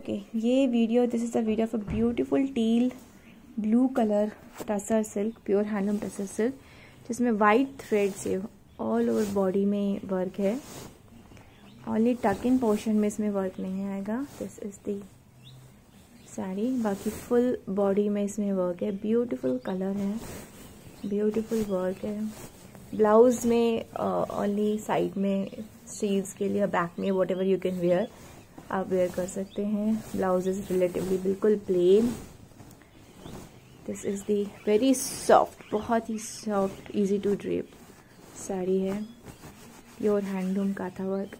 Okay ये video this is the video of a beautiful teal blue colour tussar silk pure handloom tussar silk जिसमें white thread से all over body में work है। Only tuck in portion में इसमें work नहीं आएगा। This is the sari. बाकी full body में इसमें वर्क है। ब्यूटीफुल कलर है। ब्यूटीफुल वर्क है। ब्लाउज में ओनली uh, साइड में स्लीव्स के लिए बैक में whatever you can wear आप वेयर कर सकते हैं। ब्लाउज इज़ रिलेटिवली बिल्कुल plain this is the very soft बहुत ही soft easy to drape sari है। Pure handloom काथा work